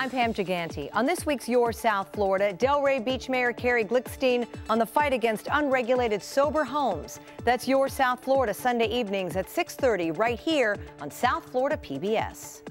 I'm Pam Giganti. On this week's Your South Florida, Delray Beach Mayor Cary Glickstein on the fight against unregulated sober homes. That's Your South Florida Sunday evenings at 6:30 right here on South Florida PBS.